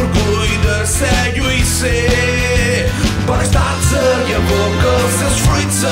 orgulho de ser UIC Para estar a e a boca os seus frutos